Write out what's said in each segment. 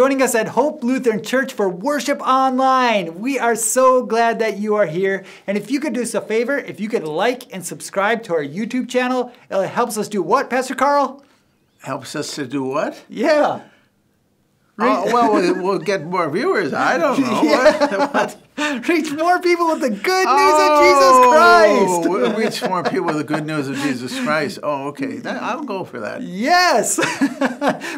joining us at Hope Lutheran Church for worship online. We are so glad that you are here. And if you could do us a favor, if you could like and subscribe to our YouTube channel, it helps us do what, Pastor Carl? Helps us to do what? Yeah. Oh, well, well, get more viewers. I don't know. What? what? Reach more people with the good news Oh, of Jesus oh, Christ. reach more people with the good news of Jesus Christ. Oh, okay. That, I'll go for that. Yes.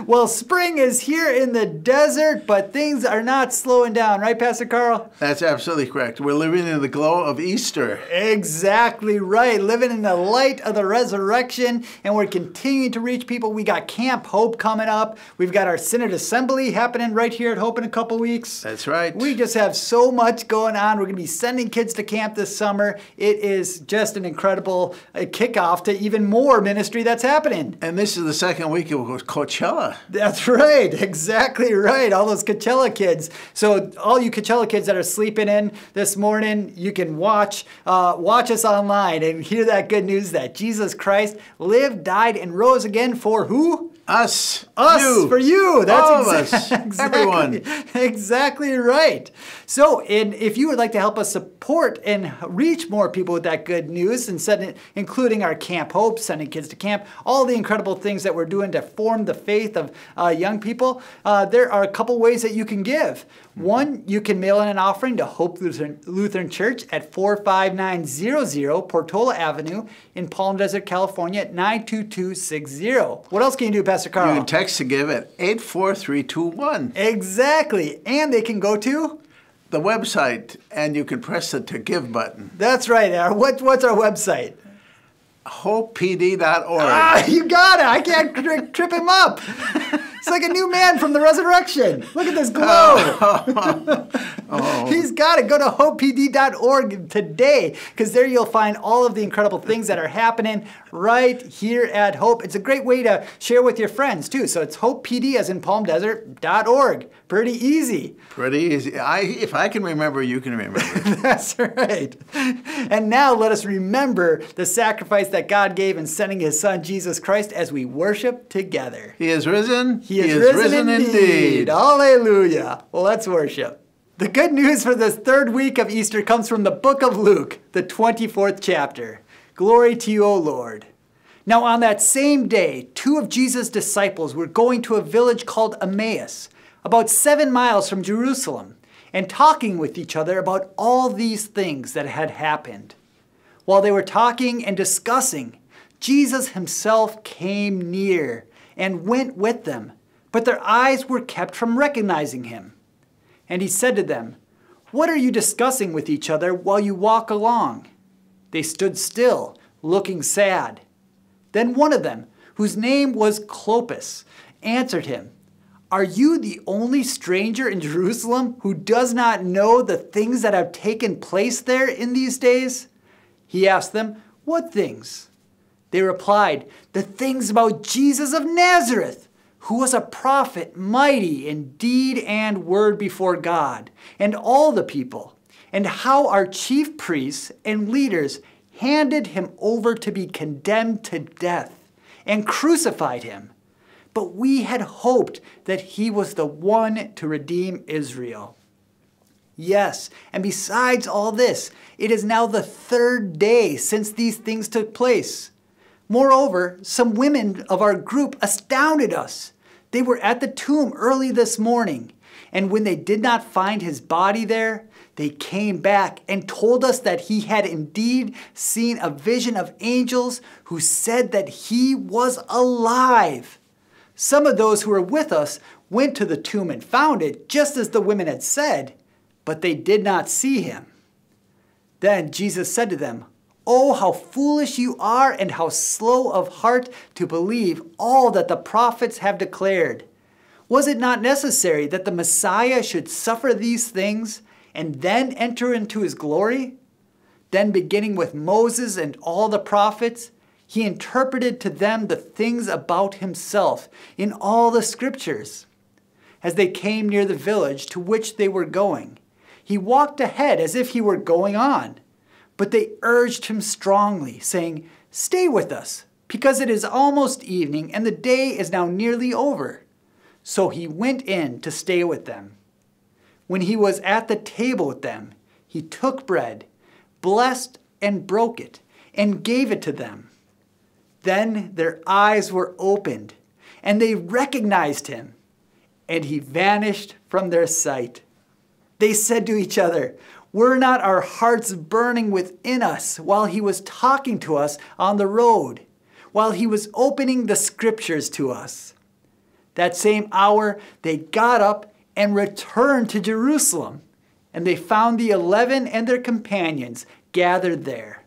well, spring is here in the desert, but things are not slowing down, right, Pastor Carl? That's absolutely correct. We're living in the glow of Easter. Exactly right. Living in the light of the resurrection, and we're continuing to reach people. We got Camp Hope coming up. We've got our Synod Assembly happening right here at Hope in a couple weeks. That's right. We just have so much going on. We're going to be sending kids to camp this summer. It is just an incredible uh, kickoff to even more ministry that's happening. and this is the second week of Coachella. That's right, exactly right. All those Coachella kids. So all you Coachella kids that are sleeping in this morning, you can watch uh, watch us online and hear that good news that Jesus Christ lived, died, and rose again for who? Us. Us You. for you. That's All of exa- us. exactly, Everyone. Exactly right. So, and if you would like to help us support and reach more people with that good news, and send, including our Camp Hope, sending kids to camp, all the incredible things that we're doing to form the faith of uh, young people, uh, there are a couple ways that you can give. One, you can mail in an offering to Hope Lutheran, Lutheran Church at 45900 Portola Avenue in Palm Desert, California at 92260. What else can you do, Pastor Carl? You can text to give at 84321. Exactly. And they can go to? The website, and you can press the to give button. That's right. Our, what, what's our website? hopepd.org. Ah, you got it. I can't tri- trip him up. It's like a new man from the resurrection. Look at this glow. Oh. He's got it. Go to hopepd.org today because there you'll find all of the incredible things that are happening right here at Hope. It's a great way to share with your friends too. So it's hopepd as in palmdesert.org. Pretty easy. Pretty easy. I, if I can remember, you can remember. That's right. And now let us remember the sacrifice that God gave in sending his son Jesus Christ as we worship together. he is risen. He is, risen, indeed. Hallelujah. Well, let's worship. The good news for this third week of Easter comes from the book of Luke, the 24th chapter. Glory to you, O Lord. Now, on that same day, two of Jesus' disciples were going to a village called Emmaus, about seven miles from Jerusalem, and talking with each other about all these things that had happened. While they were talking and discussing, Jesus himself came near and went with them, but their eyes were kept from recognizing him. And he said to them, What are you discussing with each other while you walk along? They stood still, looking sad. Then one of them, whose name was Cleopas, answered him, Are you the only stranger in Jerusalem who does not know the things that have taken place there in these days? He asked them, What things? They replied, The things about Jesus of Nazareth, who was a prophet, mighty in deed and word before God and all the people, and how our chief priests and leaders handed him over to be condemned to death and crucified him. But we had hoped that he was the one to redeem Israel. Yes, and besides all this, it is now the third day since these things took place. Moreover, some women of our group astounded us. They were at the tomb early this morning, and when they did not find his body there, they came back and told us that he had indeed seen a vision of angels who said that he was alive. Some of those who were with us went to the tomb and found it, just as the women had said, but they did not see him. Then Jesus said to them, Oh, how foolish you are, and how slow of heart to believe all that the prophets have declared. Was it not necessary that the Messiah should suffer these things and then enter into his glory? Then, beginning with Moses and all the prophets, he interpreted to them the things about himself in all the scriptures. As they came near the village to which they were going, he walked ahead as if he were going on. But they urged him strongly, saying, Stay with us, because it is almost evening and the day is now nearly over. So he went in to stay with them. When he was at the table with them, he took bread, blessed and broke it, and gave it to them. Then their eyes were opened, and they recognized him, and he vanished from their sight. They said to each other, Were not our hearts burning within us while he was talking to us on the road, while he was opening the scriptures to us? That same hour, they got up and returned to Jerusalem, and they found the eleven and their companions gathered there.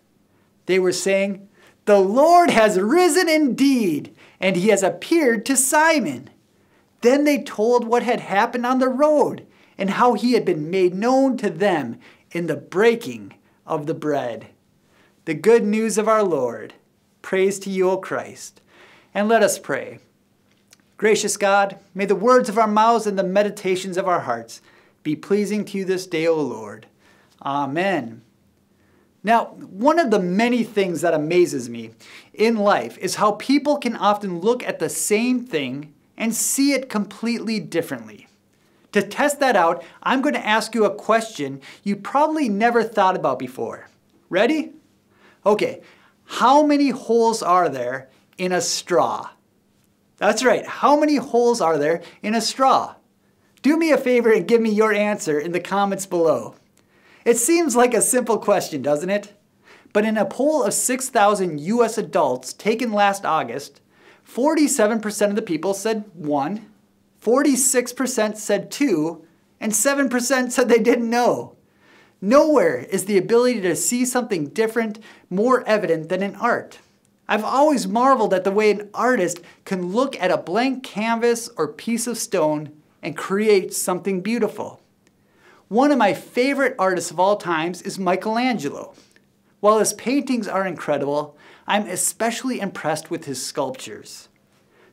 They were saying, The Lord has risen indeed, and he has appeared to Simon. Then they told what had happened on the road and how he had been made known to them in the breaking of the bread. The good news of our Lord. Praise to you, O Christ. And let us pray. Gracious God, may the words of our mouths and the meditations of our hearts be pleasing to you this day, O Lord. Amen. Now, one of the many things that amazes me in life is how people can often look at the same thing and see it completely differently. To test that out, I'm going to ask you a question you probably never thought about before. Ready? Okay, how many holes are there in a straw? That's right. How many holes are there in a straw? Do me a favor and give me your answer in the comments below. It seems like a simple question, doesn't it? But in a poll of 6,000 US adults taken last August, 47% of the people said one, 46% said two, and 7% said they didn't know. Nowhere is the ability to see something different more evident than in art. I've always marveled at the way an artist can look at a blank canvas or piece of stone and create something beautiful. One of my favorite artists of all times is Michelangelo. While his paintings are incredible, I'm especially impressed with his sculptures.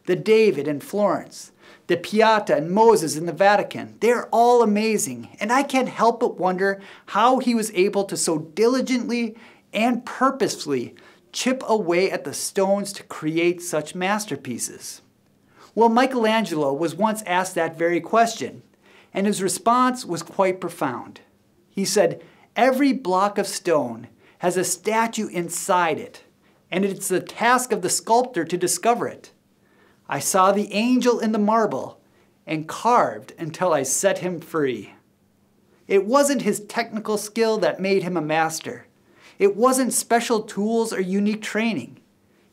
The David in Florence, the Pieta and Moses in the Vatican, they're all amazing, and I can't help but wonder how he was able to so diligently and purposefully chip away at the stones to create such masterpieces? Well, Michelangelo was once asked that very question, and his response was quite profound. He said, Every block of stone has a statue inside it, and it's the task of the sculptor to discover it. I saw the angel in the marble and carved until I set him free. It wasn't his technical skill that made him a master. It wasn't special tools or unique training.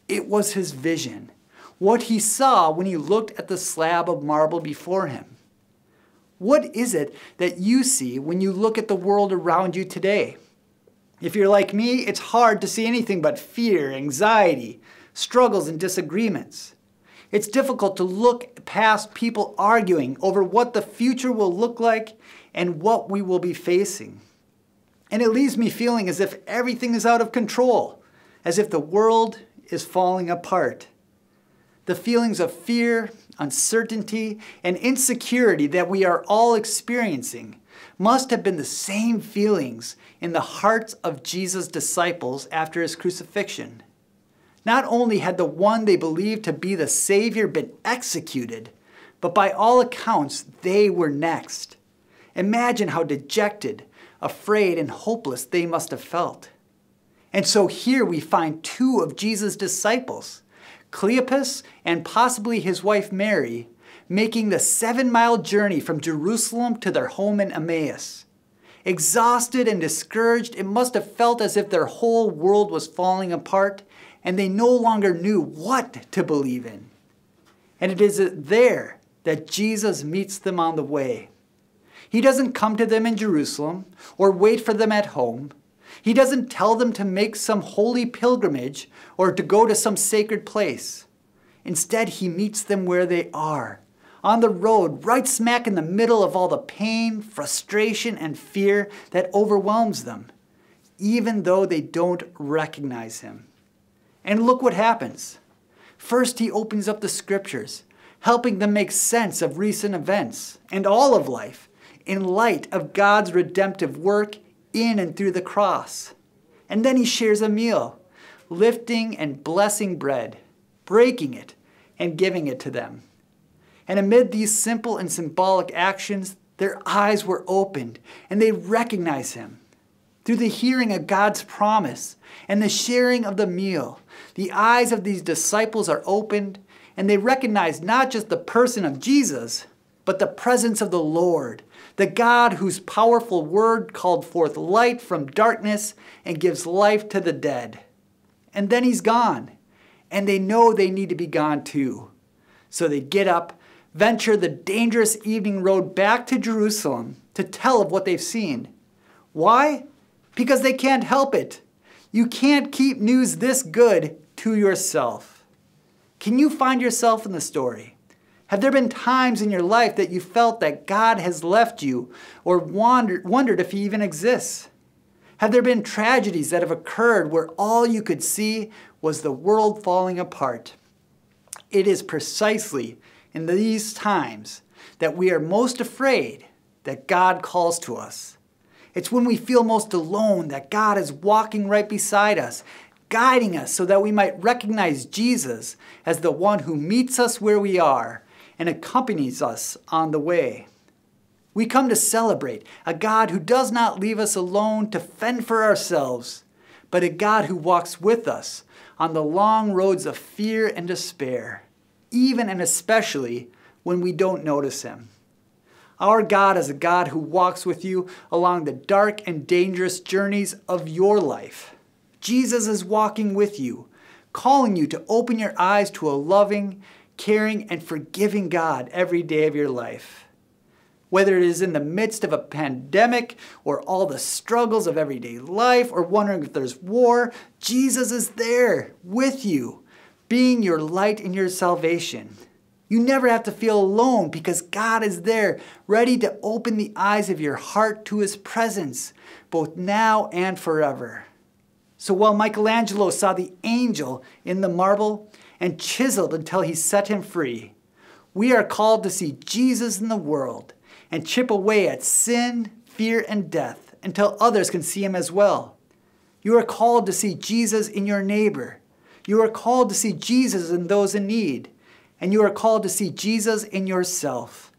It was his vision, what he saw when he looked at the slab of marble before him. What is it that you see when you look at the world around you today? If you're like me, it's hard to see anything but fear, anxiety, struggles, and disagreements. It's difficult to look past people arguing over what the future will look like and what we will be facing. And it leaves me feeling as if everything is out of control, as if the world is falling apart. The feelings of fear, uncertainty, and insecurity that we are all experiencing must have been the same feelings in the hearts of Jesus' disciples after his crucifixion. Not only had the one they believed to be the Savior been executed, but by all accounts, they were next. Imagine how dejected, afraid, and hopeless they must have felt. And so here we find two of Jesus' disciples, Cleopas and possibly his wife Mary, making the seven mile journey from Jerusalem to their home in Emmaus. Exhausted and discouraged, it must have felt as if their whole world was falling apart and they no longer knew what to believe in. And it is there that Jesus meets them on the way. He doesn't come to them in Jerusalem or wait for them at home. He doesn't tell them to make some holy pilgrimage or to go to some sacred place. Instead, he meets them where they are, on the road, right smack in the middle of all the pain, frustration, and fear that overwhelms them, even though they don't recognize him. And look what happens. First, he opens up the scriptures, helping them make sense of recent events and all of life in light of God's redemptive work in and through the cross. And then he shares a meal, lifting and blessing bread, breaking it, and giving it to them. And amid these simple and symbolic actions, their eyes were opened and they recognized him. Through the hearing of God's promise and the sharing of the meal, the eyes of these disciples are opened and they recognize not just the person of Jesus, but the presence of the Lord, the God whose powerful word called forth light from darkness and gives life to the dead. And then he's gone, and they know they need to be gone too. So they get up, venture the dangerous evening road back to Jerusalem to tell of what they've seen. Why? Because they can't help it. You can't keep news this good to yourself. Can you find yourself in the story? Have there been times in your life that you felt that God has left you or wondered, wondered if He even exists? Have there been tragedies that have occurred where all you could see was the world falling apart? It is precisely in these times that we are most afraid that God calls to us. It's when we feel most alone that God is walking right beside us, guiding us so that we might recognize Jesus as the one who meets us where we are and accompanies us on the way. We come to celebrate a God who does not leave us alone to fend for ourselves, but a God who walks with us on the long roads of fear and despair, even and especially when we don't notice Him. Our God is a God who walks with you along the dark and dangerous journeys of your life. Jesus is walking with you, calling you to open your eyes to a loving caring, and forgiving God every day of your life. Whether it is in the midst of a pandemic or all the struggles of everyday life or wondering if there's war, Jesus is there with you, being your light and your salvation. You never have to feel alone because God is there, ready to open the eyes of your heart to his presence, both now and forever. So while Michelangelo saw the angel in the marble, and chiseled until he set him free. We are called to see Jesus in the world and chip away at sin, fear, and death until others can see him as well. You are called to see Jesus in your neighbor. You are called to see Jesus in those in need. And you are called to see Jesus in yourself.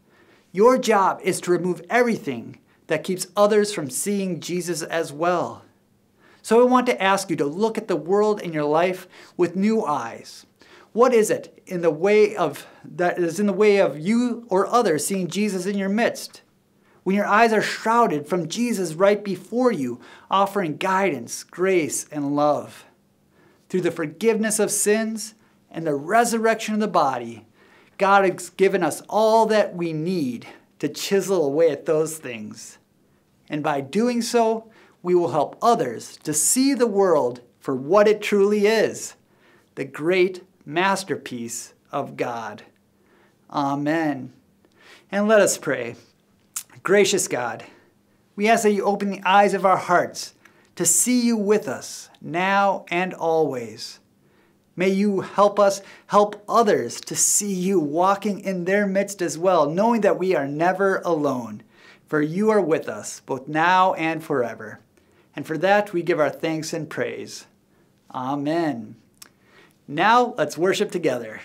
Your job is to remove everything that keeps others from seeing Jesus as well. So I want to ask you to look at the world in your life with new eyes what is it in the way of that is in the way of you or others seeing Jesus in your midst? When your eyes are shrouded from Jesus right before you, offering guidance, grace, and love. Through the forgiveness of sins and the resurrection of the body, God has given us all that we need to chisel away at those things. And by doing so, we will help others to see the world for what it truly is the great masterpiece of God. Amen. And let us pray. Gracious God, we ask that you open the eyes of our hearts to see you with us now and always. May you help us help others to see you walking in their midst as well, knowing that we are never alone, for you are with us both now and forever. And for that we give our thanks and praise. Amen. Now let's worship together.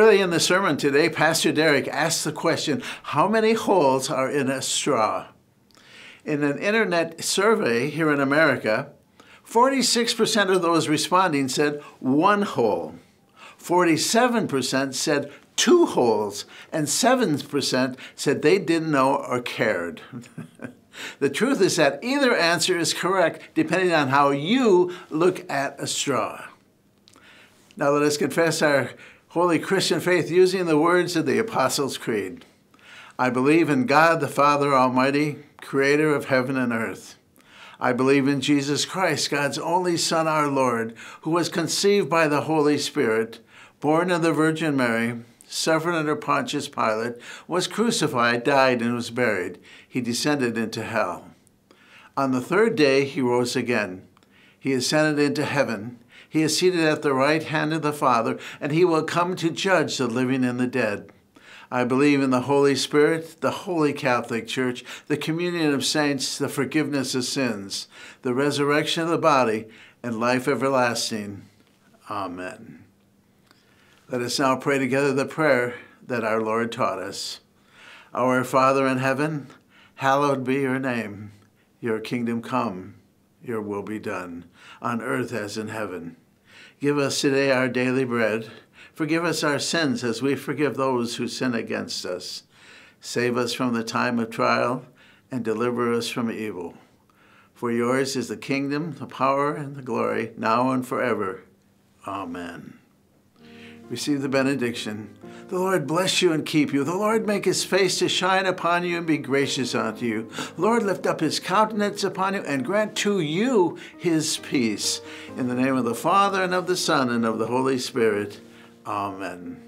Early in the sermon today, Pastor Derek asked the question How many holes are in a straw? In an internet survey here in America, 46% of those responding said one hole, 47% said two holes, and 7% said they didn't know or cared. the truth is that either answer is correct depending on how you look at a straw. Now let us confess our holy Christian faith using the words of the Apostles' Creed. I believe in God the Father Almighty, creator of heaven and earth. I believe in Jesus Christ, God's only Son, our Lord, who was conceived by the Holy Spirit, born of the Virgin Mary, suffered under Pontius Pilate, was crucified, died, and was buried. He descended into hell. On the third day, he rose again. He ascended into heaven he is seated at the right hand of the Father, and he will come to judge the living and the dead. I believe in the Holy Spirit, the Holy Catholic Church, the communion of saints, the forgiveness of sins, the resurrection of the body, and life everlasting. Amen. Let us now pray together the prayer that our Lord taught us. Our Father in heaven, hallowed be your name. Your kingdom come, your will be done, on earth as in heaven. Give us today our daily bread. Forgive us our sins as we forgive those who sin against us. Save us from the time of trial and deliver us from evil. For yours is the kingdom, the power, and the glory, now and forever. Amen. Receive the benediction. The Lord bless you and keep you. The Lord make his face to shine upon you and be gracious unto you. Lord lift up his countenance upon you and grant to you his peace. In the name of the Father and of the Son and of the Holy Spirit. Amen.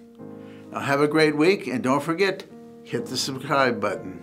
Now have a great week and don't forget, hit the subscribe button.